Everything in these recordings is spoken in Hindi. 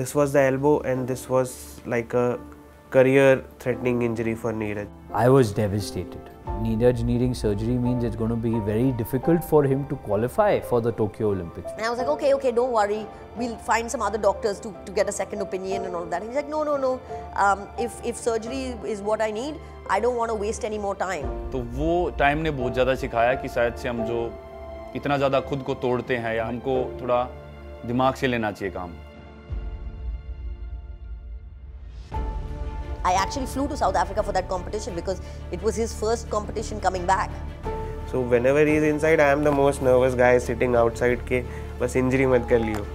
This was the elbow, and this was like a career threatening injury for Neeraj. I was devastated. Neeraj needing surgery means it's going to be very difficult for him to qualify for the Tokyo Olympics. And I was like, okay, okay, don't worry. We'll find some other doctors to, to get a second opinion and all of that. And he's like, no, no, no. Um, if, if surgery is what I need, I don't want to waste any more time. तो वो टाइम ने बहुत ज़्यादा सिखाया कि शायद से हम जो इतना ज़्यादा खुद को तोड़ते हैं या हमको थोड़ा दिमाग से लेना चाहिए काम I actually flew to South Africa for that competition because it was his first competition coming back. So whenever he's inside, I am the most nervous guy sitting outside के बस injury मत कर लियो.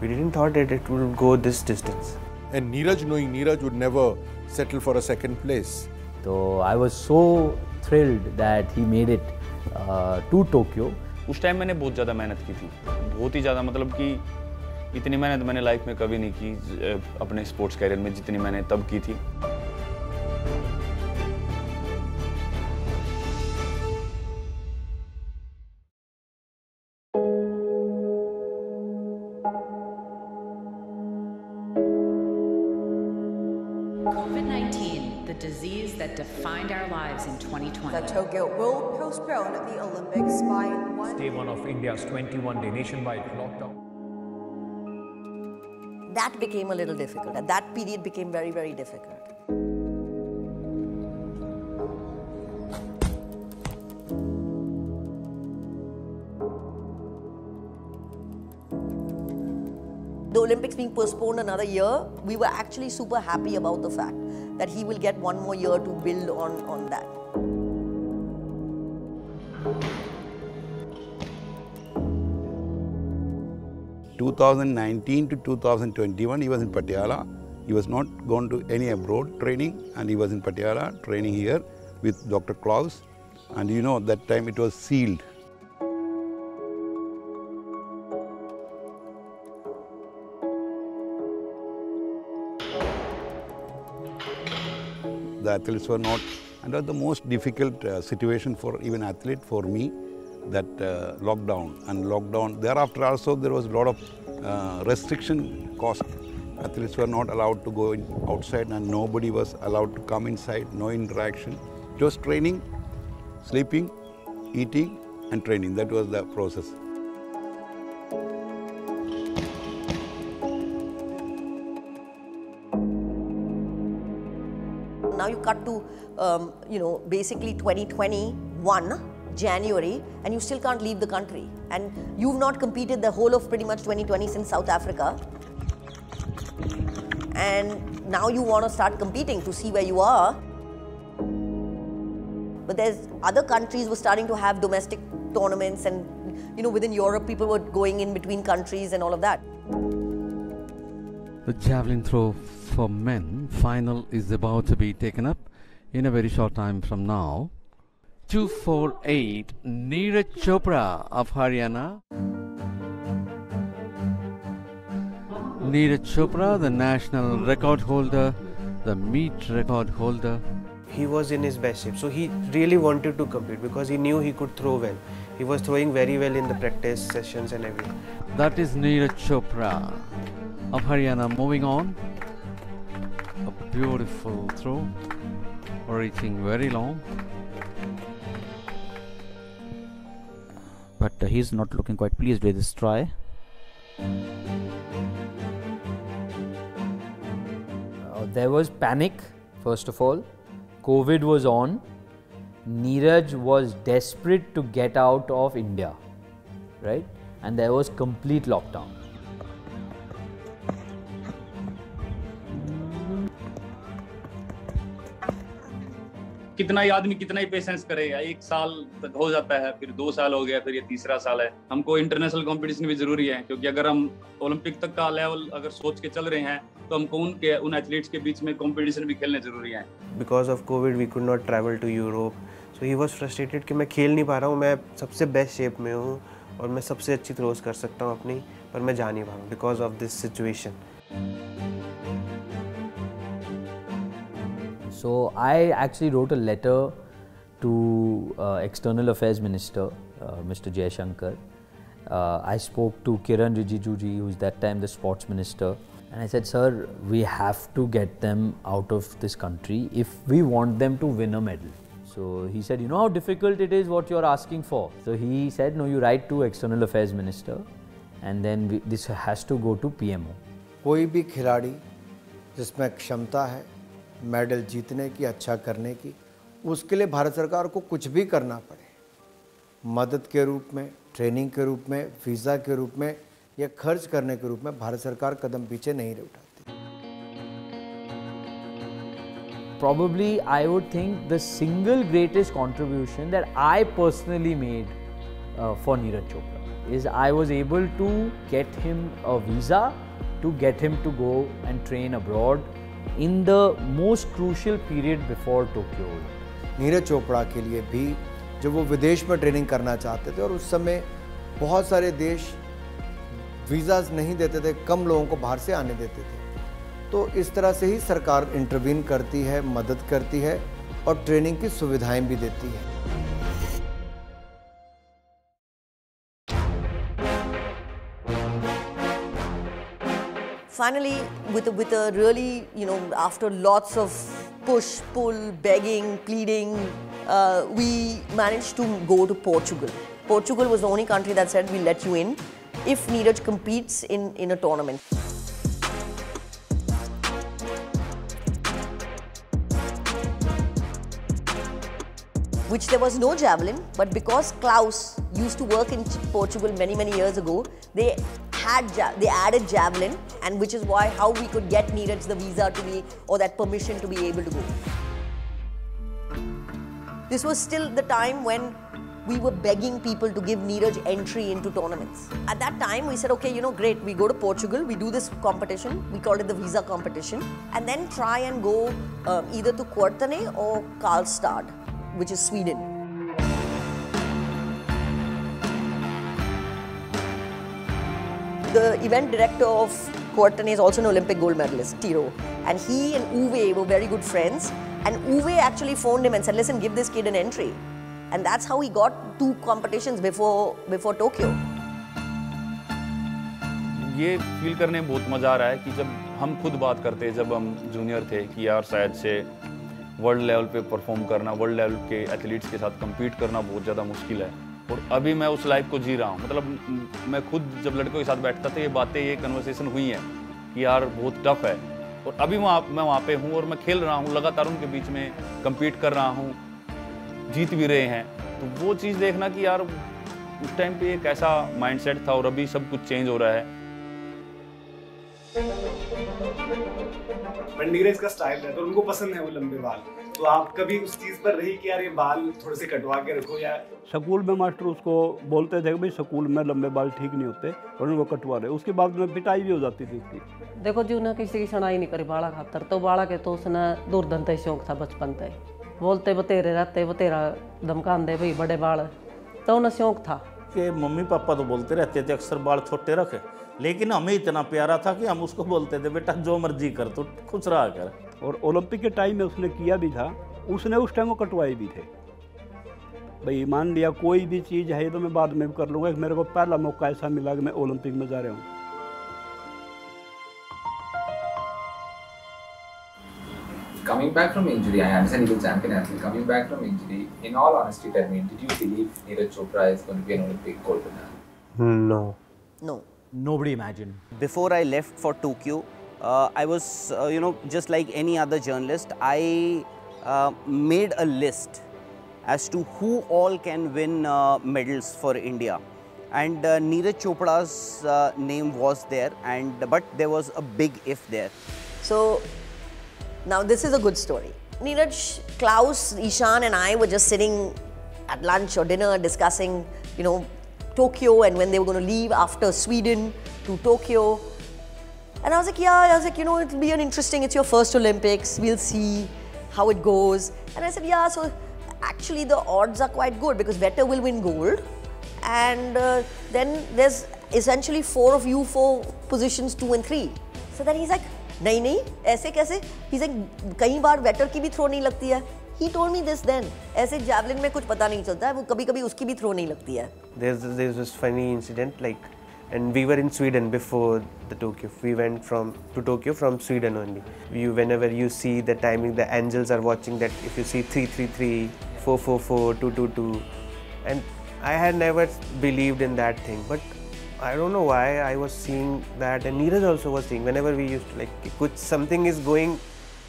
We didn't thought that it would go this distance. And Neeraj, knowing Neeraj would never settle for a second place. So I was so thrilled that he made it uh, to Tokyo. उस टाइम मैंने बहुत ज़्यादा मेहनत की थी बहुत ही ज़्यादा मतलब कि इतनी मेहनत मैंने लाइफ में कभी नहीं की अपने स्पोर्ट्स कैरियर में जितनी मैंने तब की थी COVID-19, the disease that defined our lives in 2020. The Tokyo will postpone the Olympics by one day one of India's 21-day nationwide lockdown. That became a little difficult. And that period became very, very difficult. the Olympics being postponed another year, we were actually super happy about the fact that he will get one more year to build on, on that. Two thousand nineteen to 2021, he was in Patiala. He was not gone to any abroad training, and he was in Patiala training here with Dr. Klaus. And you know, that time it was sealed. the athletes were not, and the most difficult uh, situation for even athlete, for me, that uh, lockdown. And lockdown, thereafter also there was a lot of uh, restriction cost. Athletes were not allowed to go outside and nobody was allowed to come inside, no interaction. Just training, sleeping, eating and training. That was the process. Now you cut to, um, you know, basically 2021, January, and you still can't leave the country. And you've not competed the whole of pretty much 2020 since South Africa. And now you want to start competing to see where you are. But there's other countries were starting to have domestic tournaments and, you know, within Europe, people were going in between countries and all of that. The javelin throw for men final is about to be taken up in a very short time from now. 248 Neeraj Chopra of Haryana. Neeraj Chopra, the national record holder, the meet record holder. He was in his best shape, so he really wanted to compete because he knew he could throw well. He was throwing very well in the practice sessions and everything. That is Neeraj Chopra of Haryana. Moving on, a beautiful throw, reaching very long. But uh, he's not looking quite pleased with this try. Uh, there was panic, first of all. COVID was on. Neeraj was desperate to get out of India, right? And there was complete lockdown. कितना ही आदमी कितना ही पेशेंस करेगा एक साल तक हो जाता है, फिर दो साल हो गया, फिर ये तीसरा साल है। हमको इंटरनेशनल कंपटीशन भी ज़रूरी है, क्योंकि अगर हम ओलंपिक तक का लेवल अगर सोच के चल रहे हैं तो हमको उनके, उन एथलीट्स के बीच में कंपटीशन भी खेलने ज़रूरी है। Because of covid we could not travel to Europe so he was frustrated कि मैं खेल नहीं पा रहा हूँ, मैं सबसे बेस्ट शेप में हूँ, और मैं सबसे अच्छी थ्रोज कर सकता हूँ अपनी, पर मैं जा नहीं पा रहा हूँ because of this situation So I actually wrote a letter to uh, External Affairs Minister, uh, Mr. Jaishankar, uh, I spoke to Kiran Rijijuji, who's that time the sports minister, and I said, Sir, we have to get them out of this country if we want them to win a medal. So he said, You know how difficult it is what you're asking for. So he said, No, you write to External Affairs Minister, and then we, this has to go to PMO. कोई भी खिलाड़ी जिसमें क्षमता है मेडल जीतने की अच्छा करने की उसके लिए भारत सरकार को कुछ भी करना पड़े मदद के रूप में ट्रेनिंग के रूप में वीज़ा के रूप में या खर्च करने के रूप में भारत सरकार कदम पीछे नहीं रह उठाती Probably, I would think the single greatest contribution that I personally made uh, for Neeraj Chopra is I was able to get him a visa to get him to go and train abroad in the most crucial period before Tokyo Neeraj Chopra के लिए भी जब वो विदेश में ट्रेनिंग करना चाहते थे और उस समय बहुत सारे देश वीज़ाज नहीं देते थे, कम लोगों को बाहर से आने देते थे। तो इस तरह से ही सरकार इंटरवीन करती है, मदद करती है और ट्रेनिंग की सुविधाएँ भी देती है। Finally, with a, with a really, you know, after lots of push, pull, begging, pleading, uh, we managed to go to Portugal. Portugal was the only country that said we'll let you in if Neeraj competes in, in a tournament. Which there was no javelin, but because Klaus used to work in Portugal many, many years ago, they had they added javelin, and which is why how we could get Neeraj the visa to be or that permission to be able to go. This was still the time when we were begging people to give Neeraj entry into tournaments. At that time, we said, okay, you know, great, we go to Portugal, we do this competition, we called it the visa competition, and then try and go um, either to Kortene or Karlstad, which is Sweden. The event director of Kortene is also an Olympic gold medalist, Tiro. And he and Uwe were very good friends. And Uwe actually phoned him and said, listen, give this kid an entry. And that's how he got two competitions before, before Tokyo. ये फील करने में बहुत मज़ा आ रहा है कि जब हम खुद बात करते हैं जब हम जूनियर थे कि यार शायद से वर्ल्ड लेवल पे परफॉर्म करना वर्ल्ड लेवल के एथलीट्स के साथ compete करना बहुत ज़्यादा मुश्किल है और अभी मैं उस लाइफ को जी रहा हूँ। मतलब मैं खुद जब लड़कों के साथ बैठता था, ये बातें, ये कन्वर्सेशन हुई हैं कि यार बहुत टफ है। और अभी वहाँ, मैं वहाँ पे हूँ और मैं खेल रहा हूँ, लगातार उनके बीच में कम्पीट कर रहा हूँ, जीत भी रहे हैं। तो वो चीज़ देखना कि यार उस टाइम पे एक ऐसा माइंडसेट था और अभी सब कुछ चेंज हो रहा है। बट नीरज का स्टाइल है तो उनको पसंद है वो लंबे बाल। तो आप कभी उस चीज़ पर रही कि यार ये बाल थोड़े से कटवा के रखो या स्कूल में मास्टर उसको बोलते थे भाई स्कूल में लंबे बाल ठीक नहीं होते और उनको कटवा रहे। उसके बाद में पिटाई भी हो जाती थी उसकी। देखो जी उन्हें किसी की सुनाई नहीं करी बाड़ा खातर। तो बाड़ा के तो उसने दुर्धन तय शौक था बचपन तय बोलते बतेरे रहते बतेरा धमकान दे भाई बड़े बाल। तो उन्हें शौक था। कि मम्मी पापा तो बोलते रहते थे अक्सर बाल छोटे रखे। लेकिन हमें इतना प्यारा था कि हम उसको बोलते थे बेटा जो मर्ज़ी कर तू खुश रहा कर और ओलंपिक के टाइम में उसने किया भी था उसने उस टाइम वो कटवाए भी थे भाई मान लिया कोई भी चीज़ है तो मैं बाद में भी कर लूँगा मेरे को पहला मौका ऐसा मिला कि मैं ओलंपिक में जा रहा हूँ Coming back from injury, I understand he's a champion athlete. Coming back from injury, in all honesty, tell me, did you believe Neeraj Chopra is going to be an Olympic gold medal? No. No. Nobody imagined. Before I left for Tokyo, uh, I was, uh, you know, just like any other journalist, I uh, made a list as to who all can win uh, medals for India. And uh, Neeraj Chopra's uh, name was there, and but there was a big if there. So now this is a good story. Neeraj, Klaus, Ishan, and I were just sitting at lunch or dinner discussing, you know, Tokyo and when they were going to leave after Sweden to Tokyo. And I was like, yeah, I was like, you know, it'll be an interesting, it's your first Olympics, we'll see how it goes. And I said, yeah, so actually the odds are quite good because Vetter will win gold. And uh, then there's essentially four of you for positions two and three. So then he's like, नहीं नहीं ऐसे कैसे he's like कई बार वेटर की भी थ्रो नहीं लगती है he told me this then ऐसे जैवलिन में कुछ पता नहीं चलता है वो कभी कभी उसकी भी थ्रो नहीं लगती है There's there's this funny incident like, and we were in Sweden before the Tokyo. We went from to Tokyo from Sweden only. You whenever you see the timing, the angels are watching that. If you see 333, 444, 222, and I had never believed in that thing, but I don't know why I was seeing that, and Neeraj also was seeing. Whenever we used to like, कुछ something is going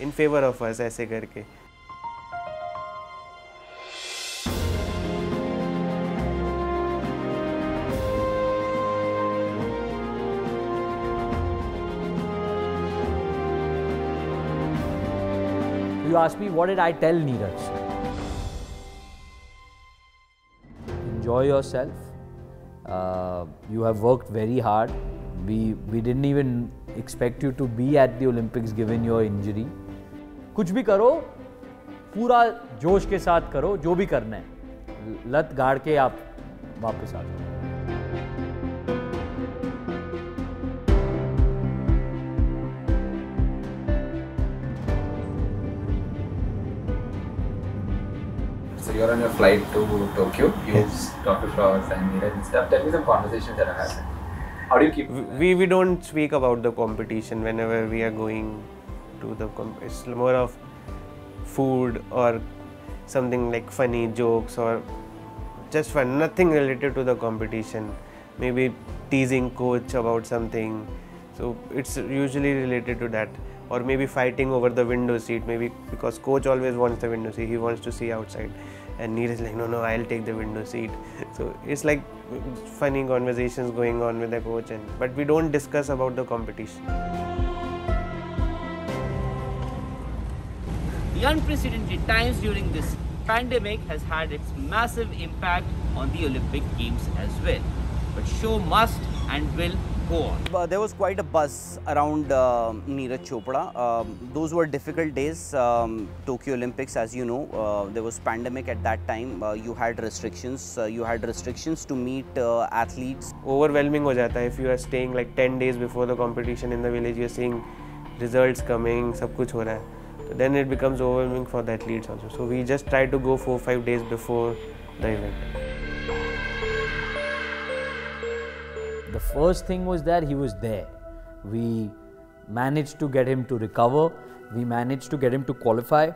in favor of us ऐसे करके. Asked me, what did I tell Neeraj? Enjoy yourself. Uh, you have worked very hard. We, we didn't even expect you to be at the Olympics given your injury. कुछ भी करो पूरा जोश के साथ करो जो भी करना है लत गाड़ के आप वापस आ जाओ you're on your flight to Tokyo. You talk to Flowers and Neeraj and stuff. Tell me some conversations that have happened. How do you keep? we we don't speak about the competition whenever we are going to the comp- it's more of food or something like funny jokes or just fun nothing related to the competition maybe teasing coach about something so it's usually related to that or maybe fighting over the window seat maybe because coach always wants the window seat he wants to see outside and is like no no I'll take the window seat so it's like funny conversations going on with the coach and but we don't discuss about the competition The unprecedented times during this pandemic has had its massive impact on the Olympic Games as well. But show must and will go on? Uh, there was quite a buzz around uh, Neeraj Chopra. Uh, those were difficult days. Um, Tokyo Olympics, as you know, uh, there was pandemic at that time. Uh, you had restrictions. Uh, you had restrictions to meet athletes. Overwhelming ho jata if you are staying like 10 days before the competition in the village. You're seeing results coming, sab kuch ho hai. Then it becomes overwhelming for the athletes also. So we just try to go four five days before the event. The first thing was that he was there. We managed to get him to recover. We managed to get him to qualify.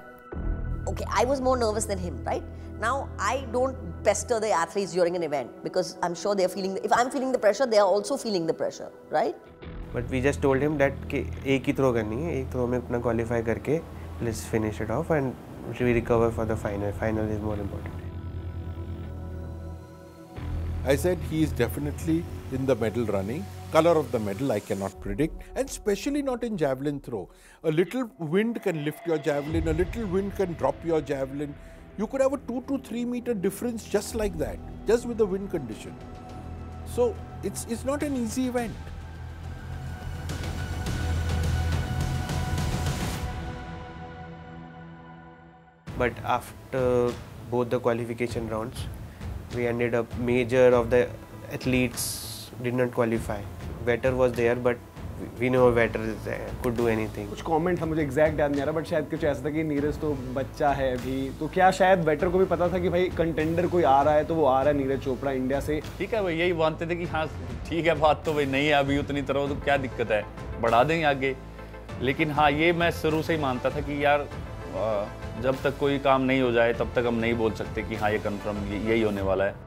okay, I was more nervous than him, right? Now, I don't pester the athletes during an event because I'm sure they're feeling, if I'm feeling the pressure, they are also feeling the pressure, right? but we just told him that कि एक ही थ्रो करनी है एक थ्रो में अपना क्वालिफाई करके let's finish it off and we recover for the final final is more important I said he is definitely in the medal running. Color of the medal I cannot predict, and especially not in javelin throw. A little wind can lift your javelin, a little wind can drop your javelin. You could have a two to three meter difference just like that, just with the wind condition. So it's it's not an easy event. but after both the qualification rounds we ended up major of the athletes did not qualify. Vetter was there but we know vetter is there, could do anything. कुछ कमेंट था मुझे एग्जैक्ट याद नहीं आ रहा बट शायद कुछ ऐसा था कि नीरज तो बच्चा है अभी। तो क्या शायद बेटर को भी पता था कि भाई कंटेंडर कोई आ रहा है तो वो आ रहा है नीरज चोपड़ा इंडिया से? ठीक है भाई यही मानते थे कि हाँ ठीक है बात तो भाई नहीं है अभी उतनी तरह तो क्या दिक्कत है? बढ़ा देंगे आगे। लेकिन हाँ ये मैं शुरू से ही मानता था कि यार जब तक कोई काम नहीं हो जाए तब तक हम नहीं बोल सकते कि हाँ ये कन्फर्म यही होने वाला है।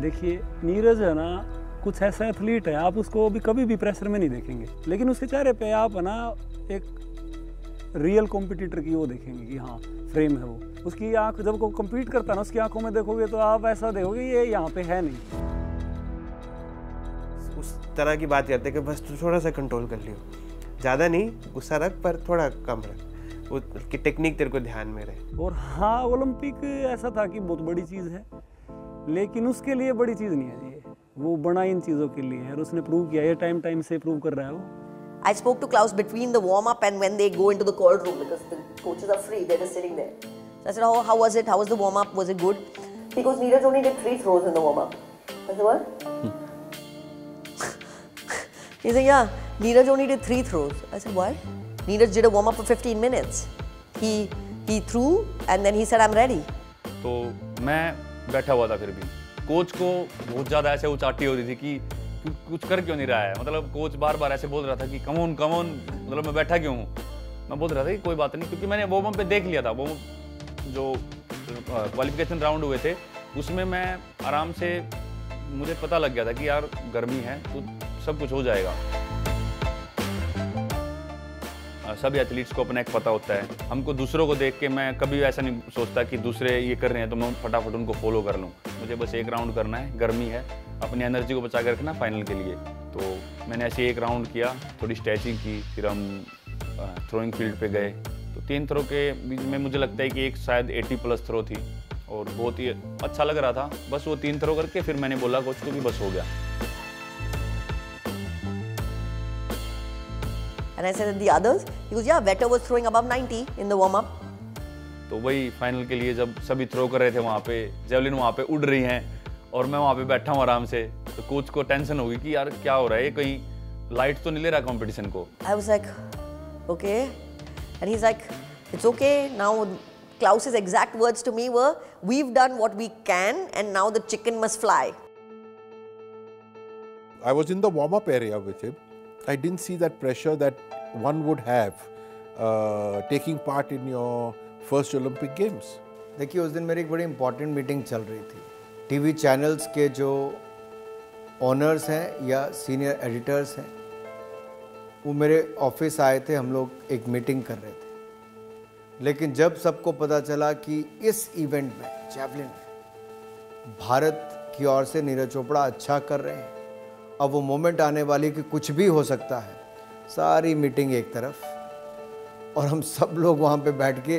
देखिए नीरज है ना कुछ ऐसा एथलीट है आप उसको अभी कभी भी प्रेशर में नहीं देखेंगे। लेकिन उसके चेहरे पे आप है ना एक रियल कॉम्पिटिटर की वो देखेंगे कि हाँ फ्रेम है वो। उसकी आँख जब वो compete करता है ना उसकी आँखों में देखोगे तो आप ऐसा देखोगे ये यहाँ पे है नहीं। उस तरह की बात करते कि बस तू थोड़ा सा कंट्रोल कर लियो। ज़्यादा नहीं गुस्सा रख पर थोड़ा कम रख। वो की टेक्निक तेरे को ध्यान में रहे। और हाँ ओलंपिक ऐसा था कि बहुत बड़ी चीज़ है। लेकिन उसके लिए बड़ी चीज़ नहीं है ये वो बना इन चीज़ों के लिए है और उसने प्रूव किया ये टाइम टाइम से प्रूव कर रहा है वो I spoke to Klaus between the warm up and when they go into the cold room because the coaches are free, they're just sitting there. So I said, oh, how was it? How was the warm up? Was it good? He goes, Neeraj only did three throws in the warm up. I said, what? he said, yeah, Neeraj only did three throws. I said, why? Neeraj did a warm up for 15 minutes. He he threw and then he said, "I'm ready." तो मैं बैठा हुआ था फिर भी। कोच को बहुत ज़्यादा ऐसे उचाटी हो रही थी कि कुछ कर क्यों नहीं रहा है? मतलब कोच बार बार ऐसे बोल रहा था कि कमोन कमोन मतलब मैं बैठा क्यों हूँ? मैं बोल रहा था कि, कोई बात नहीं, क्योंकि मैंने वो पे देख लिया था। वो जो क्वालिफिकेशन राउंड हुए थे, उसमें मैं आराम से, मुझे पता लग गया था कि यार गर्मी है तो सब कुछ हो जाएगा। सभी एथलीट्स को अपना एक पता होता है। हमको दूसरों को देख के मैं कभी ऐसा नहीं सोचता कि दूसरे ये कर रहे हैं तो मैं फटाफट उनको फॉलो कर लूँ। मुझे बस एक राउंड करना है, गर्मी है, अपनी एनर्जी को बचा के रखना फाइनल के लिए। तो मैंने ऐसे एक राउंड किया, थोड़ी स्ट्रेचिंग की, फिर हम थ्रोइंग फ़ील्ड पे गए। तो तीन थ्रो के बीच में मुझे लगता है कि एक शायद 80 प्लस थ्रो थी। और बहुत ही अच्छा लग रहा था। बस वो तीन थ्रो करके फिर मैंने बोला, कोच को कि बस हो गया। And I said, "And the others?" He goes, "Yeah, Vetter was throwing above 90 in the warm up." तो वही फाइनल के लिए जब सभी थ्रो कर रहे थे वहाँ पे जेवलिन वहाँ पे उड़ रही हैं और मैं वहाँ पे बैठा हूँ आराम से तो कोच को टेंशन होगी कि यार क्या हो रहा है कहीं लाइट तो नहीं ले रहा कंपटीशन को I was like, "Okay," and he's like, "It's okay now." Klaus's exact words to me were, "We've done what we can, and now the chicken must fly." I was in the warm up area with him. I didn't see that pressure that one would have uh, taking part in your first Olympic Games. देखिए उस दिन मेरी एक बड़ी इंपॉर्टेंट मीटिंग चल रही थी टीवी चैनल्स के जो ऑनर्स हैं या सीनियर एडिटर्स हैं वो मेरे ऑफ़िस आए थे हम लोग एक मीटिंग कर रहे थे लेकिन जब सबको पता चला कि इस इवेंट में जैवलिन में भारत की ओर से नीरज चोपड़ा अच्छा कर रहे हैं अब वो मोमेंट आने वाली कि कुछ भी हो सकता है। सारी मीटिंग एक तरफ़। और हम सब लोग वहाँ पे बैठ के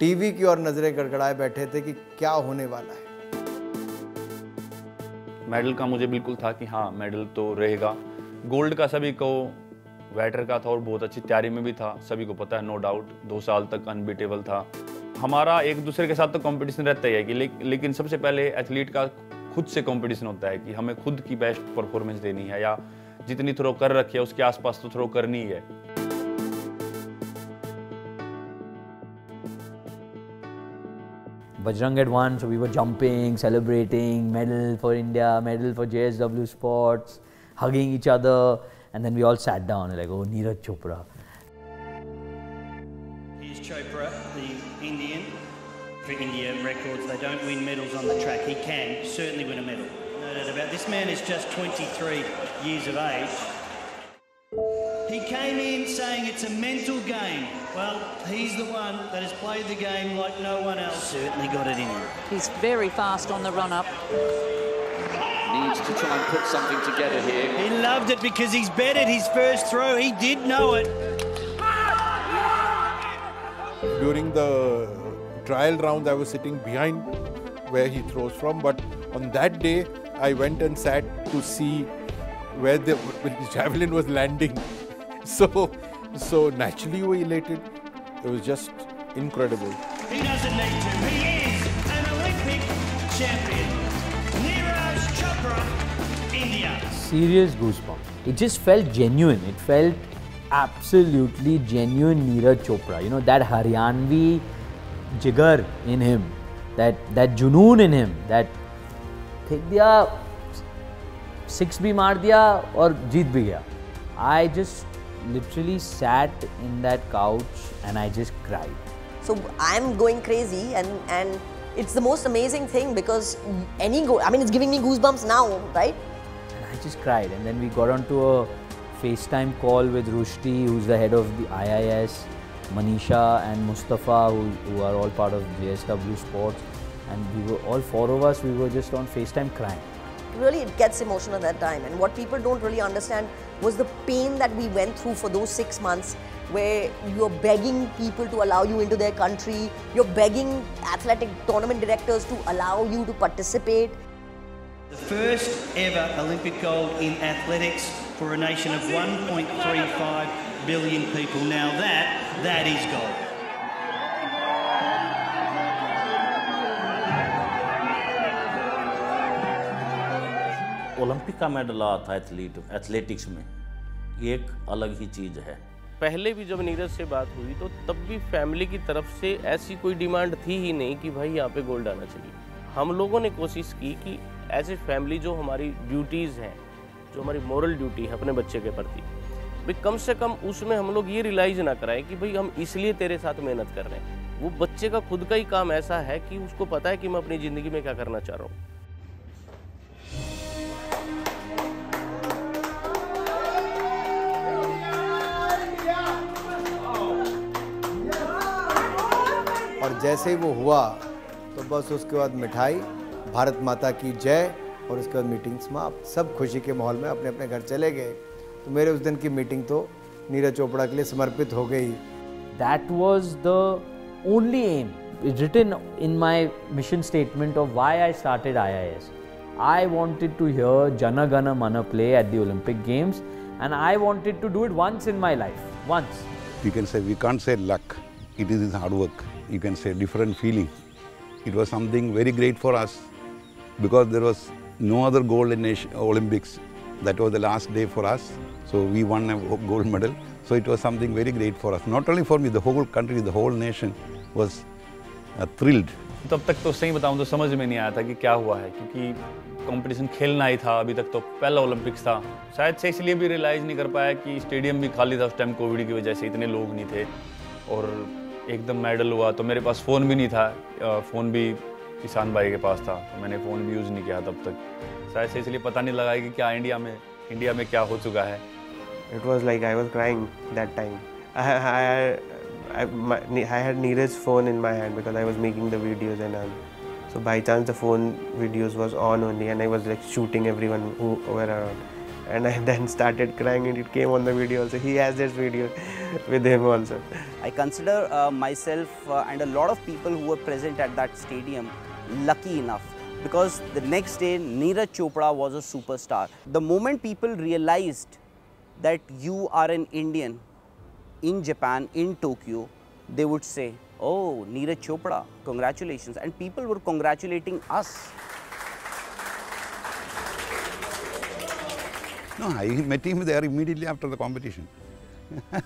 टीवी की ओर नज़रें गड़गड़ाए बैठे थे कि क्या होने वाला है। मेडल का मुझे बिल्कुल था कि हाँ मेडल तो रहेगा। गोल्ड का सभी को वैटर का था और बहुत अच्छी तैयारी में भी था। सभी को पता है नो डाउट दो साल तक अनबीटेबल था। हमारा एक दूसरे के साथ तो कंपटीशन रहता ही है कि ले, लेकिन सबसे पहले एथलीट का खुद से कंपटीशन होता है कि हमें खुद की बेस्ट परफॉर्मेंस देनी है या जितनी थ्रो कर रखी है उसके आसपास तो थ्रो करनी है Bajrang advance we were jumping celebrating medal for India medal for J S W sports hugging each other and then we all sat down like oh Neeraj Chopra Chopra For India records, they don't win medals on the track. He can certainly win a medal. No doubt about it. This man is just 23 years of age. He came in saying it's a mental game. Well, he's the one that has played the game like no one else. Certainly got it in him. He's very fast on the run up. Needs to try and put something together here. He loved it because he's betted his first throw. He did know it. During the trial rounds, I was sitting behind where he throws from, but on that day, I went and sat to see where the, where the javelin was landing. So, so naturally, we were elated. It was just incredible. He doesn't need to. He is an Olympic champion. Neeraj Chopra, India. Serious goosebumps. It just felt genuine. It felt absolutely genuine Neeraj Chopra. You know, that Haryanvi jigar in him, that, that junoon in him, that फेंक दिया सिक्स भी मार दिया और जीत भी गया I just literally sat in that couch and I just cried So I'm going crazy, and and it's the most amazing thing because any go. I mean, it's giving me goosebumps now, right? And I just cried. And then we got onto a FaceTime call with Rushdi, who's the head of the IIS, Manisha and Mustafa, who, who are all part of JSW Sports. And we were all four of us, we were just on FaceTime crying. Really, it gets emotional at that time. And what people don't really understand was the pain that we went through for those six months, where you're begging people to allow you into their country, you're begging athletic tournament directors to allow you to participate. The first ever Olympic gold in athletics for a nation of 1.35 billion people. Now that, that is gold. Olympic का मेडल आया था एथलीट एथलेटिक्स में ये एक अलग ही चीज़ है पहले भी जब नीरज से बात हुई तो तब भी फैमिली की तरफ़ से ऐसी कोई डिमांड थी ही नहीं कि भाई यहाँ पे गोल्ड आना चाहिए हम लोगों ने कोशिश की कि एज ए फैमिली जो हमारी ड्यूटीज़ हैं जो हमारी मॉरल ड्यूटी है अपने बच्चे के प्रति भाई, कम से कम उसमें हम लोग ये रियलाइज़ ना कराएँ कि भाई, हम इसलिए तेरे साथ मेहनत कर रहे हैं। वो बच्चे का खुद का ही काम ऐसा है कि उसको पता है कि मैं अपनी ज़िंदगी में क्या करना चाह रहा हूँ। और जैसे ही वो हुआ तो बस उसके बाद मिठाई, भारत माता की जय और उसके बाद मीटिंग समाप्त। सब खुशी के माहौल में अपने अपने घर चले गए। तो मेरे उस दिन की मीटिंग तो नीरज चोपड़ा के लिए समर्पित हो गई। That was the only aim written in my mission statement of why I started I I S I wanted to hear Jana Gana Mana play at Olympic games and I wanted to do it once in my life once you can say we can't say luck it is is hard work you can say different feeling it was something very great for us because there was no other gold in Olympics that was the last day for us So we won a gold medal. So it was something very great for us. Not only for me, the whole country, the whole nation was uh, thrilled. तब तक तो सही बताऊँ तो समझ में नहीं आया था कि क्या हुआ है क्योंकि कंपटीशन खेलना ही था अभी तक तो पहला ओलंपिक्स था शायद से इसलिए भी रियलाइज़ नहीं कर पाया कि स्टेडियम भी खाली था उस टाइम कोविड की वजह से इतने लोग नहीं थे और एकदम मेडल हुआ तो मेरे पास फ़ोन भी नहीं था फ़ोन भी किसान भाई के पास था तो मैंने फ़ोन भी यूज़ नहीं किया तब तक शायद से इसलिए पता नहीं लगा कि क्या इंडिया में इंडिया में क्या हो चुका है It was like I was crying that time. I, I, I, my, I had Neeraj's phone in my hand because I was making the videos and all. So by chance the phone videos was on only and I was like shooting everyone who were around. And I then started crying and it came on the video also. He has this video with him also. I consider uh, myself uh, and a lot of people who were present at that stadium lucky enough because the next day Neeraj Chopra was a superstar. The moment people realized that you are an Indian in Japan, in Tokyo, they would say, Oh, Neeraj Chopra, congratulations. And people were congratulating us. No, I met him there immediately after the competition. so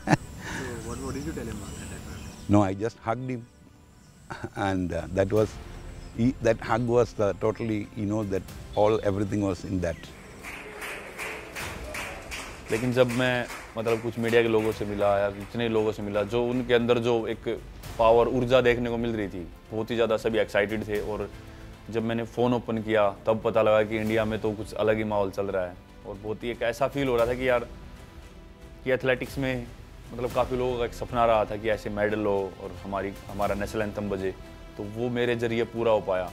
what, what did you tell him at that? No, I just hugged him. And uh, that was, he, that hug was uh, totally, you know, that all, everything was in that. लेकिन जब मैं मतलब कुछ मीडिया के लोगों से मिला या इतने लोगों से मिला, जो उनके अंदर जो एक पावर ऊर्जा देखने को मिल रही थी, बहुत ही ज़्यादा सभी एक्साइटेड थे और जब मैंने फ़ोन ओपन किया, तब पता लगा कि इंडिया में तो कुछ अलग ही माहौल चल रहा है। और बहुत ही एक ऐसा फील हो रहा था कि यार, कि एथलेटिक्स में मतलब काफ़ी लोगों का एक सपना रहा था कि ऐसे मेडल हो और हमारी, हमारा नेशनल एंथम बजे। तो वो मेरे ज़रिए पूरा हो पाया।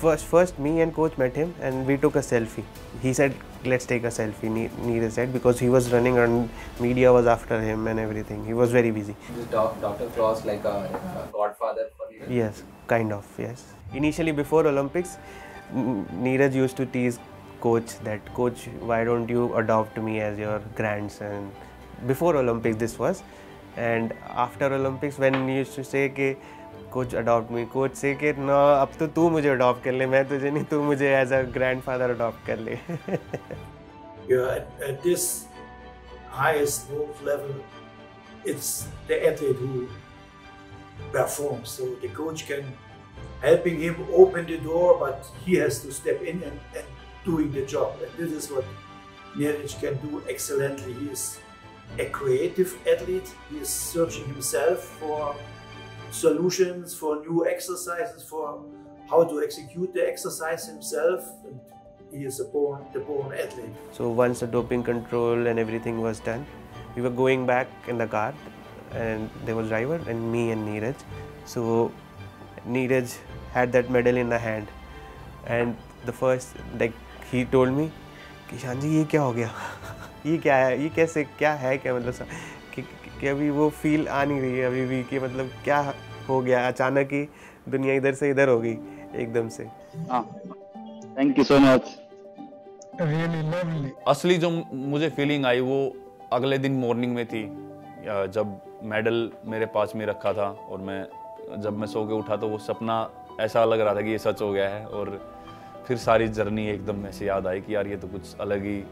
First, first me and coach met him and we took a selfie. He said, let's take a selfie, Neeraj said, because he was running and media was after him and everything. He was very busy. Is Dr. Cross like a, a godfather for Neeraj? Yes, kind of, yes. Initially before Olympics, Neeraj used to tease coach that, coach, why don't you adopt me as your grandson? Before Olympics this was. And after Olympics when he used to say, कि कोच अडॉप्ट मी कोच से कि, न, अब तो तू मुझे अडॉप्ट कर ले, मैं तुझे नहीं, तू मुझे as a grand father adopt कर ले this highest move level it's the athlete who perform so the coach can helping him open the door but he has to step in and doing the job and this is what Nerich can do excellently. He is a creative athlete. He is searching himself for solutions for new exercises, for how to execute the exercise himself. And he is a born, the born athlete. So once the doping control and everything was done, we were going back in the car and there was driver and me and Neeraj. So Neeraj had that medal in the hand and the first like he told me किशान जी ये क्या हो गया ये क्या है ये कैसे क्या है क्या मतलब कि, अभी वो फील आ नहीं रही है अभी भी कि मतलब क्या हो गया। अचानक ही दुनिया इधर से इधर हो गई एकदम से। थैंक यू सो मच असली जो मुझे फीलिंग आई वो अगले दिन मॉर्निंग में थी जब मेडल मेरे पास में रखा था और मैं जब मैं सो के उठा तो वो सपना ऐसा लग रहा था कि ये सच हो गया है और फिर सारी जर्नी एकदम ऐसे याद आई कि यार ये तो कुछ अलग ही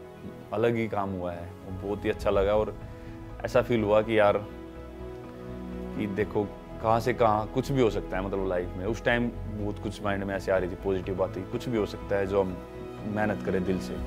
अलग ही काम हुआ है। बहुत ही अच्छा लगा और ऐसा फील हुआ कि यार कि देखो कहाँ से कहाँ कुछ भी हो सकता है मतलब लाइफ में उस टाइम बहुत कुछ माइंड में ऐसे आ रही थी पॉजिटिव बातें कुछ भी हो सकता है जो हम मेहनत करें दिल से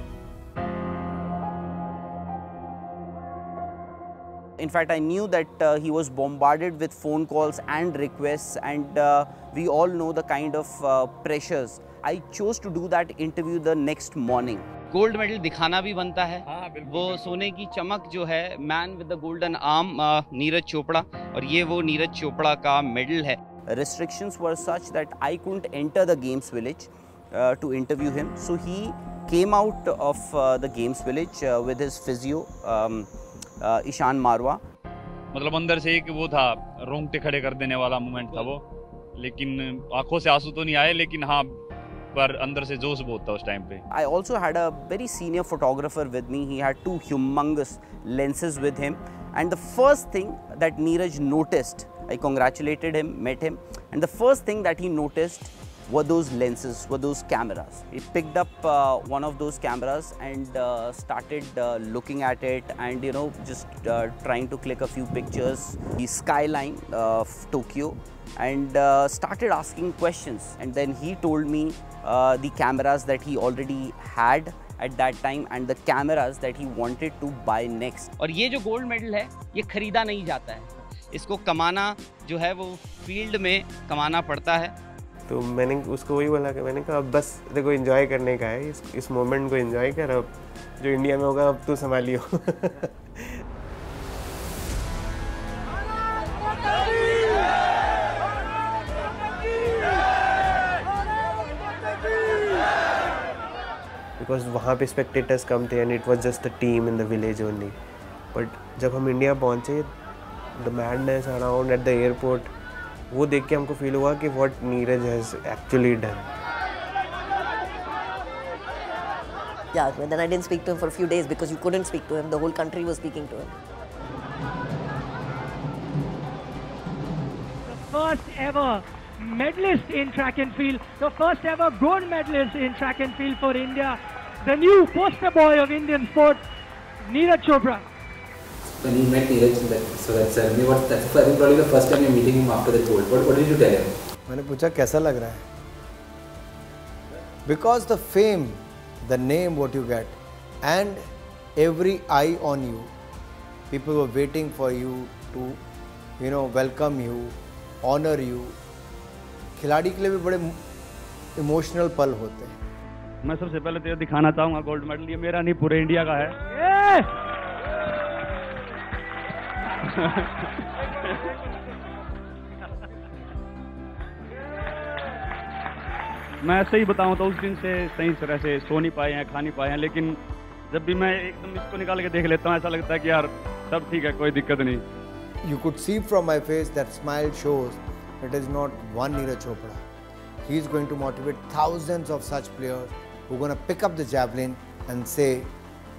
In fact, I knew that uh, he was bombarded with phone calls and requests, and uh, we all know the kind of uh, pressures. I chose to do that interview the next morning. Gold medal दिखाना भी बनता है। हाँ, वो सोने की चमक जो है man with the golden arm Neeraj Chopra और ये वो नीरज चोपड़ा का मेडल है। Restrictions were such that I couldn't enter the games village to interview him so he came out of the games village with his physio Ishaan Marwah मतलब अंदर से एक वो था रोंगटे खड़े कर देने वाला मोमेंट था वो। लेकिन आँखों से आँसू तो नहीं आए लेकिन हाँ पर अंदर से जोश बहुत था उस टाइम पे I also had a very senior photographer with me. He had two humongous lenses with him. And the first thing that Neeraj noticed, I congratulated him, met him, and the first thing that he noticed were those lenses, were those cameras. He picked up uh, one of those cameras and uh, started uh, looking at it and you know just uh, trying to click a few pictures. The skyline of Tokyo and uh, started asking questions. And then he told me uh, the cameras that he already had at that time and the cameras that he wanted to buy next. और ये जो गोल्ड मेडल है ये खरीदा नहीं जाता है। इसको कमाना जो है वो फ़ील्ड में कमाना पड़ता है। तो मैंने उसको वही बोला कि मैंने कहा अब बस देखो एंजॉय करने का है। इस इस मोमेंट को एंजॉय कर अब जो इंडिया में होगा अब तू संभालियो। बिकॉज़ वहाँ पे स्पेक्टेटर्स कम थे and it was just a team in the village only but जब हम इंडिया पहुँचे the madness around at the airport वो देख के हमको फील हुआ कि what Neeraj has actually done Yeah, but then I didn't speak to him for a few days because you couldn't speak to him. The whole country was speaking to him. The first ever medalist in track and field, the first ever gold medalist in track and field for India, the new poster boy of Indian sport, Neeraj Chopra. When you met Neeraj in that, so that ceremony, what, that's I think probably the first time you're meeting him after the gold. What, what did you tell him? मैंने पूछा कैसा लग रहा है because the fame the name what you get and every eye on you people were waiting for you to you know welcome you honour you खिलाड़ी के लिए भी बड़े इमोशनल पल होते हैं। मैं सबसे पहले तो ये दिखाना चाहूँगा गोल्ड मेडल ये मेरा नहीं पूरे इंडिया का है। मैं ऐसे ही बताऊँ तो उस दिन से सही तरह से सो नहीं पाए हैं खा नहीं पाए हैं लेकिन जब भी मैं एकदम इसको निकाल के देख लेता हूँ ऐसा लगता है कि यार सब ठीक है कोई दिक्कत नहीं। You could see from my face that smile shows it is not one Neeraj Chopra. He is going to motivate thousands of such players who are going to pick up the javelin and say,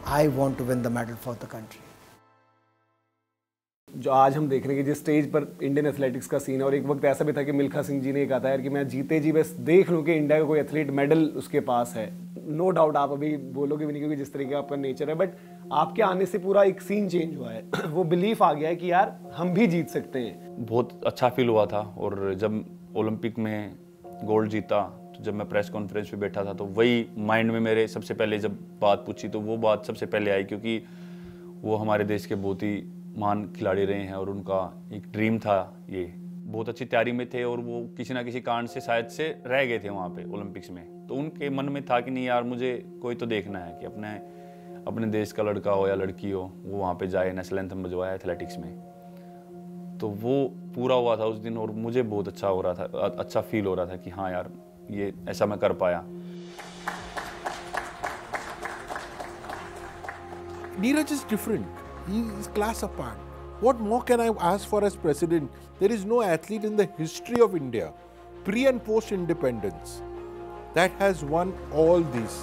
I want to win the medal for the country. जो आज हम देख रहे हैं कि जिस स्टेज पर इंडियन एथलेटिक्स का सीन है और एक वक्त ऐसा भी था कि मिल्खा सिंह जी ने कहा था यार कि मैं जीते जी बस देख लूँ कि इंडिया का कोई एथलीट मेडल उसके पास है नो no डाउट आप अभी बोलोगे भी नहीं क्योंकि जिस तरीके का आपका नेचर है बट आपके आने से पूरा एक सीन चेंज हुआ है। वो बिलीफ आ गया है कि यार, हम भी जीत सकते हैं। बहुत अच्छा फील हुआ था और जब ओलंपिक में गोल्ड जीता तो जब मैं प्रेस कॉन्फ्रेंस पे बैठा था तो वही माइंड में मेरे सबसे पहले जब बात पूछी तो वो बात सबसे पहले आई क्योंकि वो हमारे देश के बहुत ही महान खिलाड़ी रहे हैं और उनका एक ड्रीम था ये। बहुत अच्छी तैयारी में थे और वो किसी ना किसी कारण से शायद से रह गए थे वहाँ पे ओलंपिक्स में। तो उनके मन में था कि नहीं यार, मुझे कोई तो देखना है कि अपने अपने देश का लड़का हो या लड़की हो, वो वहाँ पे जाए नेशनल एंथम बजवाया एथलेटिक्स में। तो वो पूरा हुआ था उस दिन और मुझे बहुत अच्छा हो रहा था अच्छा फील हो रहा था कि हाँ यार, ये, ऐसा मैं कर पाया। Neeraj is different he is class apart what can I ask for as president there is no athlete in the history of India pre and post independence that has won all this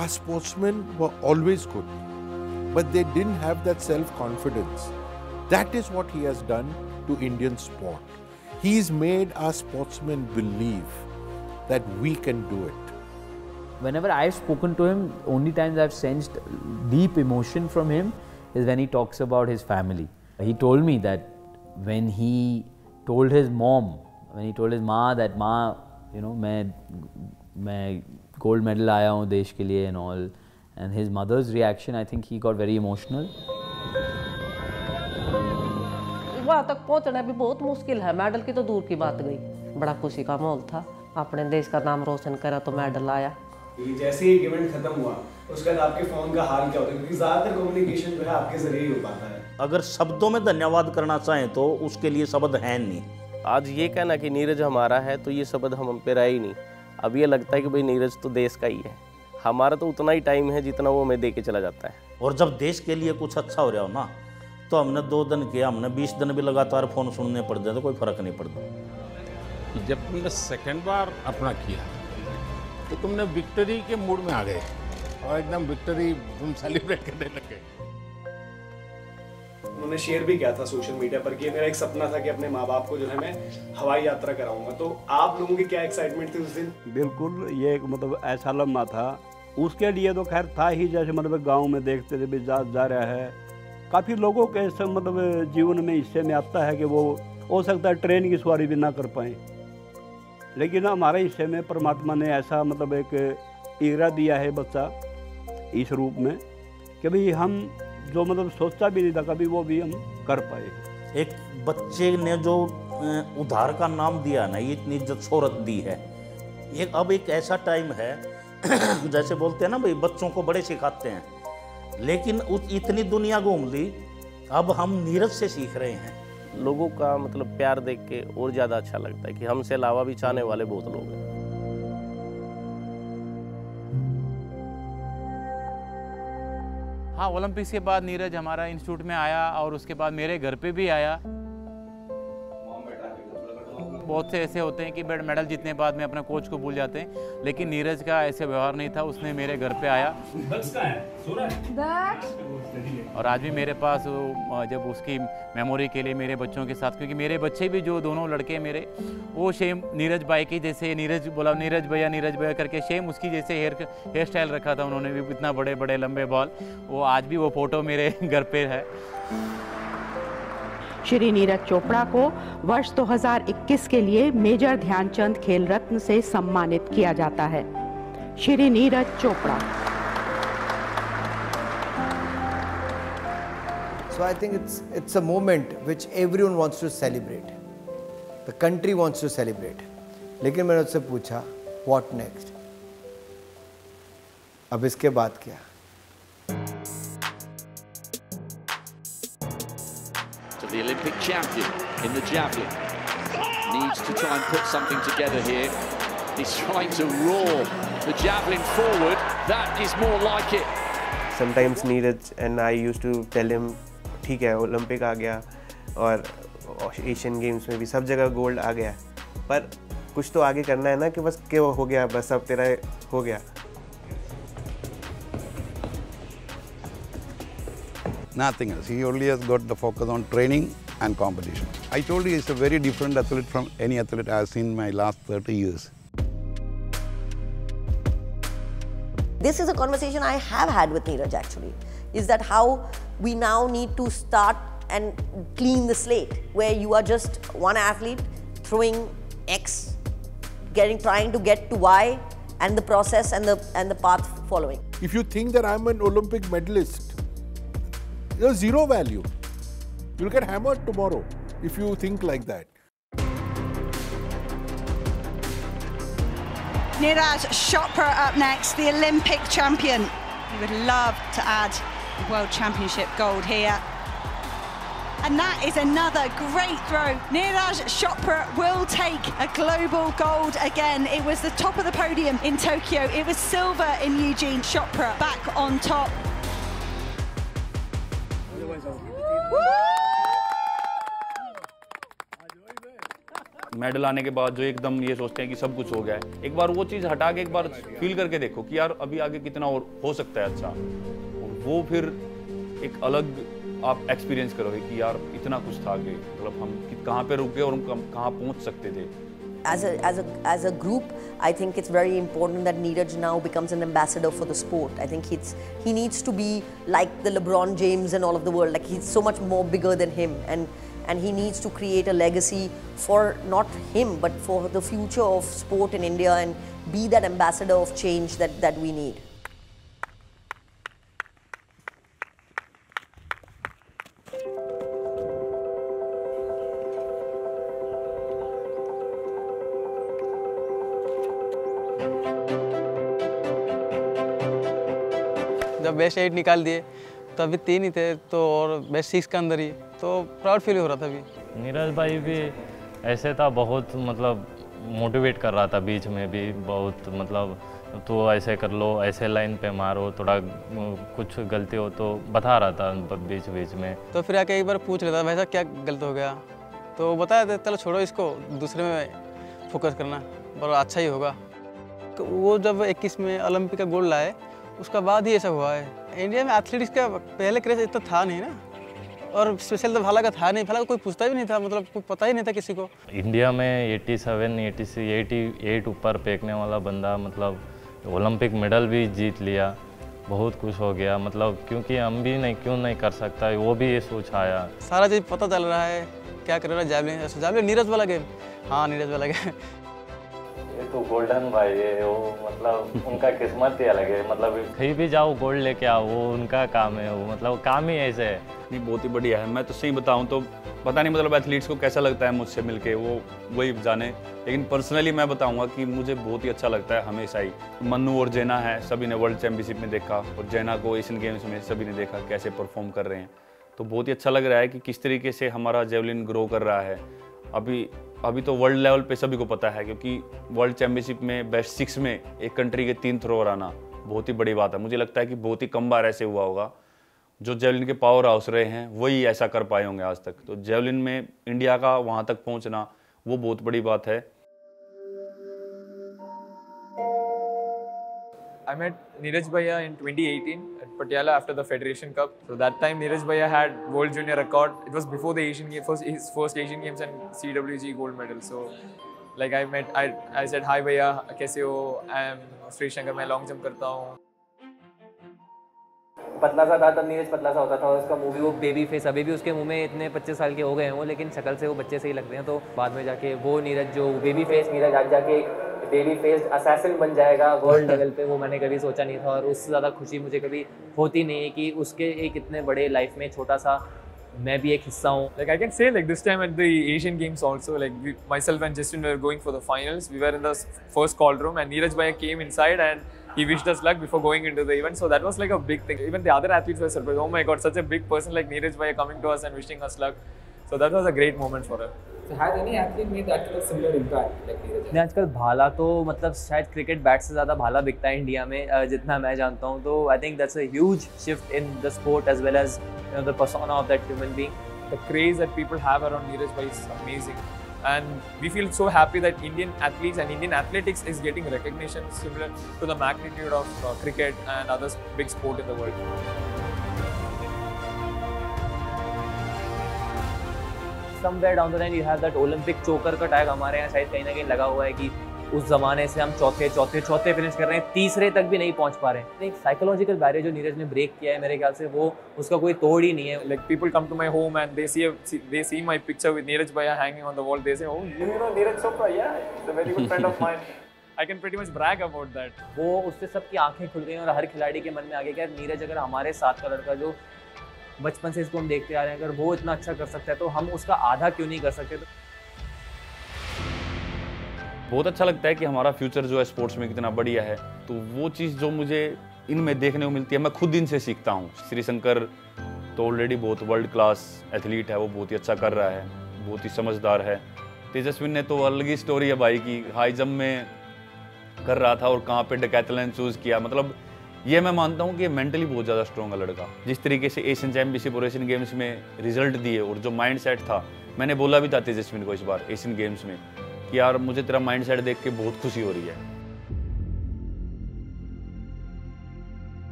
Our sportsmen were always good, but they didn't have that self confidence. That is what he has done to Indian sport. He's made our sportsmen believe that we can do it. whenever I've spoken to him, only times I've sensed deep emotion from him is when he talks about his family. He told me that when he told his mom, when he told his ma that ma, you know, मैं मैं गोल्ड मेडल आया हूँ देश के लिए and all, and his mother's reaction, I think he got very emotional. वहाँ तक पहुँचना भी बहुत मुश्किल है। मेडल की तो दूर की बात गई बड़ा खुशी का माहौल था। अपने देश का नाम रोशन करा तो मेडल आया। जैसे ही इवेंट खत्म हुआ उसके बाद आपके फ़ोन का हाल क्या होता है? क्योंकि ज़्यादातर कम्युनिकेशन जो है आपके ज़रिए ही हो पाता है। अगर शब्दों में धन्यवाद करना चाहें तो उसके लिए शब्द हैं नहीं। आज ये कहना कि नीरज हमारा है तो ये शब्द हम पे रहा ही नहीं। अब ये लगता है कि भाई नीरज तो देश का ही है। हमारा तो उतना ही टाइम है जितना वो हमें दे के चला जाता है। और जब देश के लिए कुछ अच्छा हो रहा हो ना तो हमने दो दिन किया हमने बीस दिन भी लगातार फ़ोन सुनने पड़ जाए तो कोई फ़र्क नहीं पड़ता। जब तुमने सेकेंड बार अपना किया तो तुमने विक्ट्री के मूड में आ गए और एकदम विक्ट्री तुम सेलिब्रेट करने लगे। उन्होंने शेयर भी किया था सोशल मीडिया पर कि मेरा एक सपना था कि अपने माँ बाप को जो है मैं हवाई यात्रा कराऊँगा। तो आप लोगों की क्या एक्साइटमेंट थी उस दिन? बिल्कुल, ये एक मतलब ऐसा लम्हा था। उसके लिए तो खैर था ही जैसे मतलब गाँव में देखते थे जा जा रहा है। काफ़ी लोगों के ऐसे मतलब जीवन में हिस्से में आता है कि वो, हो सकता है ट्रेन की सवारी भी ना कर पाए। लेकिन हमारे हिस्से में परमात्मा ने ऐसा मतलब एक इरा दिया है बच्चा, इस रूप में कि भाई हम जो मतलब सोचा भी नहीं था कभी वो भी हम कर पाए। एक बच्चे ने जो उधार का नाम दिया ना ये इतनी इज़्ज़त शोहरत दी है। ये अब एक ऐसा टाइम है जैसे बोलते हैं ना भाई बच्चों को बड़े सिखाते हैं। लेकिन इतनी दुनिया घूम ली अब हम नीरज से सीख रहे हैं। लोगों का मतलब प्यार देख के और ज़्यादा अच्छा लगता है कि हमसे अलावा भी चाहने वाले बहुत लोग हैं। हाँ ओलंपिक्स के बाद नीरज हमारा इंस्टीट्यूट में आया और उसके बाद मेरे घर पे भी आया। बहुत से ऐसे होते हैं कि बेड मेडल जीतने के बाद में अपने कोच को भूल जाते हैं। लेकिन नीरज का ऐसे व्यवहार नहीं था उसने मेरे घर पे आया। और आज भी मेरे पास जब उसकी मेमोरी के लिए मेरे बच्चों के साथ क्योंकि मेरे बच्चे भी जो दोनों लड़के मेरे वो सेम नीरज भाई की जैसे नीरज बोला नीरज भैया नीरज भैया करके सेम उसकी जैसे हेयर हेयर स्टाइल रखा था उन्होंने भी इतना बड़े बड़े लंबे बॉल। वो आज भी वो फ़ोटो मेरे घर पे है। श्री नीरज चोपड़ा को वर्ष 2021 के लिए मेजर ध्यानचंद खेल रत्न से सम्मानित किया जाता है Shri Neeraj Chopra So I think it's it's a moment which everyone wants to celebrate. The country wants to celebrate. लेकिन मैंने उससे पूछा what next? अब इसके बाद क्या the Olympic champion in the javelin. Needs to try and put something together here. He's trying to roar the javelin forward. That is more like it. Sometimes Neeraj and I used to tell him ठीक है ओलंपिक आ गया और एशियन गेम्स में भी सब जगह गोल्ड आ गया पर कुछ तो आगे करना है ना कि बस क्यों हो गया बस अब तेरा हो गया Nothing else. He only has got the focus on training and competition. I told you he's a very different athlete from any athlete I've seen in my last 30 years. This is a conversation I have had with Neeraj actually. Is that how we now need to start and clean the slate, where you are just one athlete throwing X, getting trying to get to Y, and the process and the and the path following. If you think that I'm an Olympic medalist, there's zero value. You'll get hammered tomorrow if you think like that. Niraj Chopra up next, the Olympic champion. He would love to add World Championship gold here. And that is another great throw. Neeraj Chopra will take a global gold again. It was the top of the podium in Tokyo. It was silver in Eugene. Chopra back on top. Medal आने के बाद जो एकदम ये सोचते हैं कि सब कुछ हो गया है। एक बार वो चीज़ हटा के एक बार फील करके देखो कि यार अभी आगे कितना और हो सकता है अच्छा। और वो फिर एक अलग आप एक्सपीरियंस करोगे कि यार इतना कुछ था आगे। मतलब हम कहाँ पे रुके और हम कहाँ पहुँच सकते थे। As a as a as a group, I think it's very important that Neeraj now becomes an ambassador for the sport. I think it's he needs to be like the LeBron James and all of the world. Like he's so much more bigger than him, and and he needs to create a legacy for not him but for the future of sport in India and be that ambassador of change that that we need. Best eight निकाल दिए। तो अभी तीन ही थे तो और बेस्ट सिक्स के अंदर ही। तो प्राउड फील हो रहा था अभी। नीरज भाई भी ऐसे था बहुत मतलब मोटिवेट कर रहा था बीच में भी बहुत मतलब तो ऐसे कर लो ऐसे लाइन पे मारो थोड़ा कुछ गलती हो तो बता रहा था बीच बीच में। तो फिर आके एक बार पूछ लेता भाई साहब क्या गलत हो गया? तो बताया था चलो छोड़ो इसको दूसरे में फोकस करना और अच्छा ही होगा। तो वो जब 21 में ओलंपिक का गोल्ड लाए उसका बाद ही ऐसा हुआ है। इंडिया में एथलीट्स का पहले क्रेज इतना था नहीं ना। और स्पेशल तो भाला का था नहीं भाला का कोई पूछता भी नहीं था मतलब कोई पता ही नहीं था किसी को। इंडिया में 87, 86, 88 ऊपर फेंकने वाला बंदा मतलब ओलंपिक मेडल भी जीत लिया बहुत खुश हो गया। मतलब क्योंकि हम भी नहीं क्यों नहीं कर सकता वो भी ये सोच आया। सारा चीज़ पता चल रहा है क्या कर रहा है जैवलिन जैवलिन नीरज वाला गेम हाँ नीरज वाला गेम ये तो गोल्डन भाई है वो मतलब उनका किस्मत ही अलग है मतलब कहीं भी जाओ गोल्ड लेके आओ वो उनका काम है वो मतलब काम ही ऐसे है। नहीं बहुत ही बढ़िया है। मैं तो सही बताऊँ तो पता नहीं मतलब एथलीट्स को कैसा लगता है मुझसे मिलके वो वही जाने। लेकिन पर्सनली मैं बताऊँगा कि मुझे बहुत ही अच्छा लगता है हमेशा ही। मन्नू और जैना है सभी ने वर्ल्ड चैंपियनशिप में देखा और जैना को एशियन गेम्स में सभी ने देखा कैसे परफॉर्म कर रहे हैं। तो बहुत ही अच्छा लग रहा है कि किस तरीके से हमारा जेवलिन ग्रो कर रहा है। अभी अभी तो वर्ल्ड लेवल पे सभी को पता है, क्योंकि वर्ल्ड चैंपियनशिप में बेस्ट सिक्स में एक कंट्री के तीन थ्रोअर आना बहुत ही बड़ी बात है। मुझे लगता है कि बहुत ही कम बार ऐसे हुआ होगा, जो जेवलिन के पावर हाउस रहे हैं, वही ऐसा कर पाए होंगे आज तक। तो जेवलिन में इंडिया का वहाँ तक पहुँचना, वो बहुत बड़ी बात है। I met Neeraj Bhaiya in 2018 at Patiala after the Federation Cup. So that time Neeraj Bhaiya had World Junior record. It was before the Asian Games, first, his first Asian Games and CWG gold medal. So like I met, I, I said hi Bhaiya, कैसे हो? I am Sri Shankar, मैं long jump करता हूँ. पतला सा था तब नीरज पतला सा होता था और उसका मूवी वो बेबी फेस अभी भी उसके मुँह में इतने पच्चीस साल के हो गए हैं वो लेकिन शक्ल से वो बच्चे से ही लगते हैं तो बाद में जाके वो नीरज जो बेबी फेस नीरज आज जाके बेबी फेस असैसिन बन जाएगा वर्ल्ड लेवल पे वो मैंने कभी सोचा नहीं था और उससे ज़्यादा खुशी मुझे कभी होती नहीं है कि उसके एक इतने बड़े लाइफ में छोटा सा मैं भी एक हिस्सा हूँ Like I can say like this time at the Asian Games also like we, myself and Justin were going for the finals. We were in the first call room and Neeraj Bhaiya came inside and he wished us luck before going into the event. So that was like a big thing. Even the other athletes were surprised. Oh my god, such a big person like Neeraj Bhaiya coming to us and wishing us luck. So that was a great moment for us. So has any athlete made that kind of similar impact like Neeraj? आजकल भाला तो मतलब शायद क्रिकेट बैट से ज़्यादा भाला बिकता है इंडिया में जितना मैं जानता हूँ तो I think that's a huge shift in the sport as well as the persona of that human being The craze that people have around Neeraj Bhai is amazing. And we feel so happy that Indian athletes and Indian athletics is getting recognition similar to the magnitude of uh, cricket and other big sport in the world. Somewhere down the line you have that Olympic choker का टैग हमारे यहाँ शायद कहीं ना कहीं लगा हुआ है कि उस जमाने से हम चौथे चौथे चौथे फिनिश कर रहे हैं तीसरे तक भी नहीं पहुँच पा रहे हैं एक साइकोलॉजिकल बैरियर जो नीरज ने ब्रेक किया है मेरे ख्याल से वो उसका कोई तोड़ ही नहीं है come to my home and they see, a, see they see my picture with Neeraj Bhaiya hanging on the wall. They say, "Oh, you know Neeraj Chopra? Yeah, he's a very good friend of mine." I can pretty much brag about that. वो उससे सबकी आँखें खुल गई और हर खिलाड़ी के मन में आ गया कि नीरज अगर हमारे साथ का लड़का जो बचपन से इसको हम देखते आ रहे हैं। अगर वो इतना अच्छा कर सकता है तो हम उसका आधा क्यों नहीं कर सकते? तो बहुत अच्छा लगता है कि हमारा फ्यूचर जो है स्पोर्ट्स में कितना बढ़िया है। तो वो चीज़ जो मुझे इनमें देखने को मिलती है, मैं खुद इनसे सीखता हूँ। श्री शंकर तो ऑलरेडी बहुत वर्ल्ड क्लास एथलीट है, वो बहुत ही अच्छा कर रहा है, बहुत ही समझदार है। तेजस्विन ने तो अलग ही स्टोरी है भाई की हाई जम्प में कर रहा था और कहाँ पे डकैथलन चूज़ किया। मतलब ये मैं मानता हूँ कि मेंटली बहुत ज़्यादा स्ट्रॉन्ग है लड़का। जिस तरीके से एशियन चैंपियनशिप और एशियन गेम्स में रिज़ल्ट दिए और जो माइंड सेट था मैंने बोला भी था तेजस्विन को इस बार एशियन गेम्स में कि यार मुझे तेरा माइंड सेट देख के बहुत खुशी हो रही है।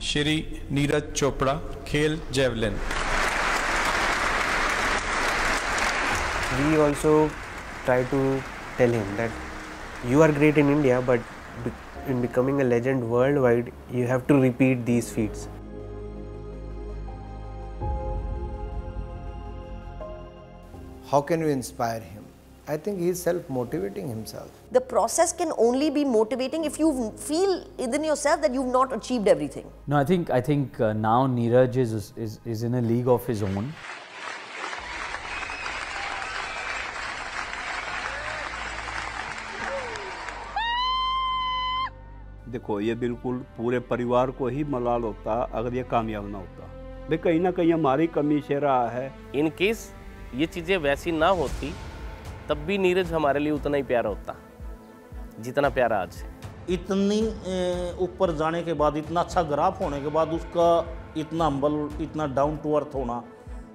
श्री नीरज चोपड़ा खेल javelin. We also try to tell him that you are great in India, but be- in becoming a legend worldwide, you have to repeat these feats. How can you inspire him? I think he's self motivating himself. The process can only be motivating if you feel within yourself that you've not achieved everything. No, I think I think uh, now Neeraj is, is is in a league of his own. देखो ये बिल्कुल पूरे परिवार को ही मलाल होता अगर ये कामयाब ना होता। भाई कहीं ना कहीं हमारी कमी से रहा है। इन केस ये चीज़ें वैसी ना होती तब भी नीरज हमारे लिए उतना ही प्यारा होता जितना प्यारा आज है। इतनी ऊपर जाने के बाद इतना अच्छा ग्राफ होने के बाद उसका इतना हम्बल इतना डाउन टू अर्थ होना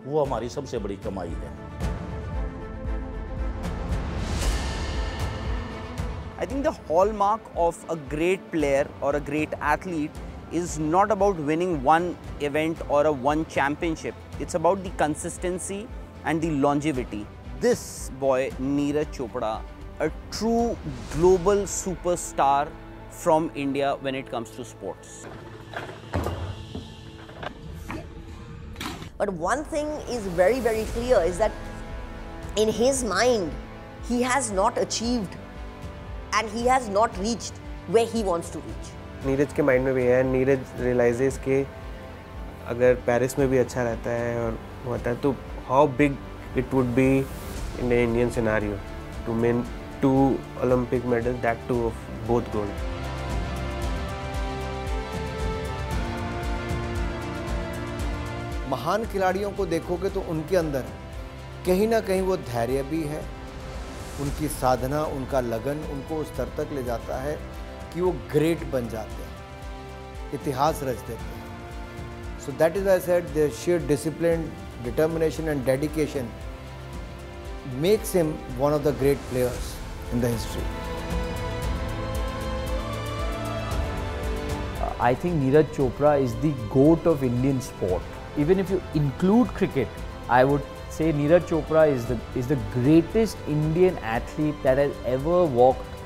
वो हमारी सबसे बड़ी कमाई है। I think the hallmark of a great player or a great athlete is not about winning one event or a one championship. It's about the consistency and the longevity. This boy, Neeraj Chopra, a true global superstar from India when it comes to sports. But one thing is very, very clear is that in his mind, he has not achieved and he has not reached where he wants to reach. Neeraj के माइंड में भी है नीरज रियलाइजेस के अगर पेरिस में भी अच्छा रहता है और होता है तो how big it would be in Indian scenario two men two Olympic medal that two of both gold महान खिलाड़ियों को देखोगे तो उनके अंदर कहीं ना कहीं वो धैर्य भी है उनकी साधना, उनका लगन उनको उस स्तर तक ले जाता है कि वो ग्रेट बन जाते हैं। इतिहास रच देते हैं। So that is I said their sheer discipline determination and dedication makes him one of the great players in the history I think Neeraj Chopra is the GOAT of Indian sport even if you include cricket I would say Neeraj Chopra is the is the greatest Indian athlete that has ever walked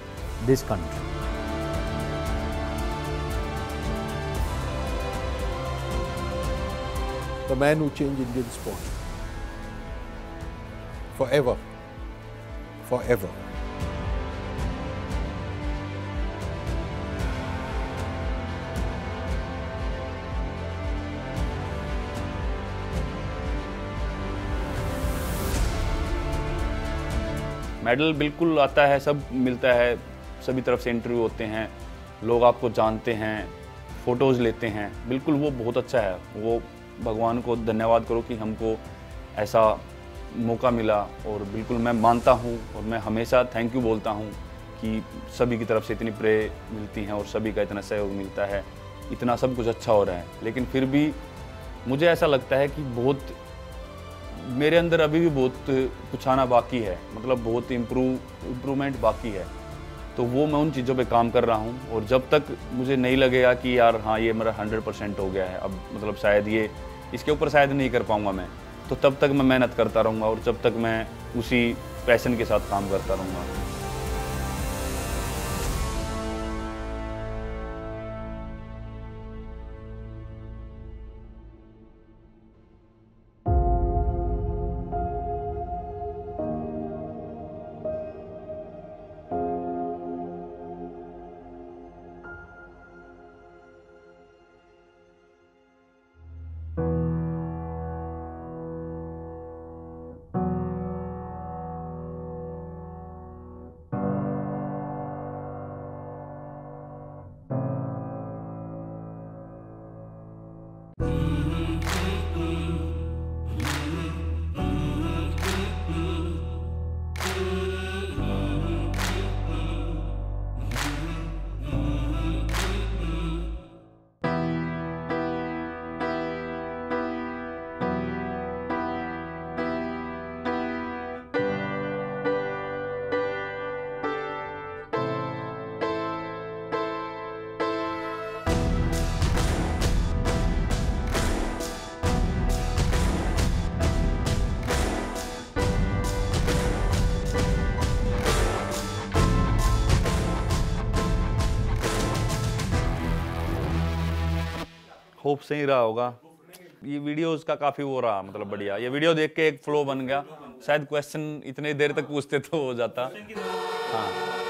this country. The man who changed Indian sport. Forever. Forever. Medal बिल्कुल आता है, सब मिलता है, सभी तरफ़ से इंटरव्यू होते हैं, लोग आपको जानते हैं फ़ोटोज़ लेते हैं, बिल्कुल वो बहुत अच्छा है। वो भगवान को धन्यवाद करो कि हमको ऐसा मौका मिला और बिल्कुल मैं मानता हूँ और मैं हमेशा थैंक यू बोलता हूँ कि सभी की तरफ़ से इतनी प्रे मिलती हैं और सभी का इतना सहयोग मिलता है। इतना सब कुछ अच्छा हो रहा है। लेकिन फिर भी मुझे ऐसा लगता है कि बहुत मेरे अंदर अभी भी बहुत कुछ आना बाकी है मतलब बहुत इम्प्रूव इम्प्रूवमेंट बाकी है। तो वो मैं उन चीज़ों पे काम कर रहा हूँ और जब तक मुझे नहीं लगेगा कि यार हाँ ये मेरा हंड्रेड परसेंट हो गया है, अब मतलब शायद ये इसके ऊपर शायद नहीं कर पाऊँगा मैं तो तब तक मैं मेहनत करता रहूँगा और जब तक मैं उसी पैशन के साथ काम करता रहूँगा। से ही रहा होगा। ये वीडियोस का काफ़ी वो रहा मतलब बढ़िया। ये वीडियो देख के एक फ्लो बन गया। शायद क्वेश्चन इतने देर तक पूछते तो हो जाता। हाँ।